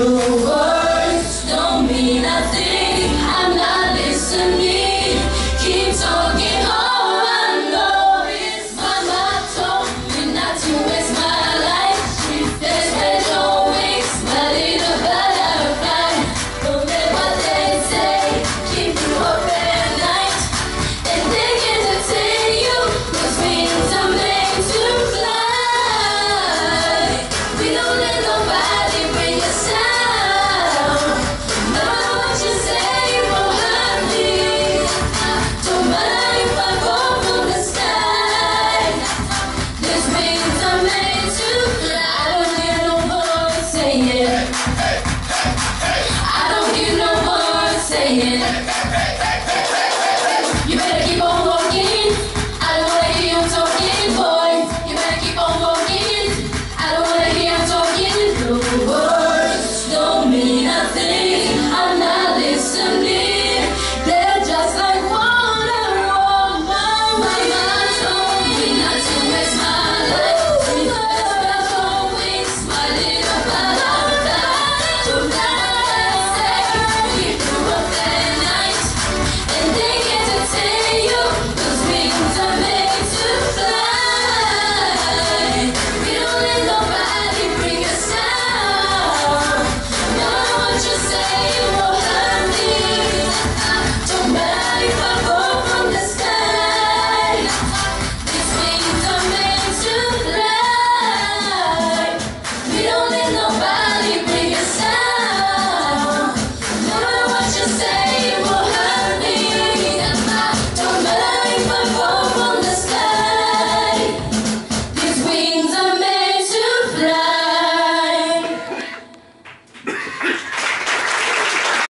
Oh. singing.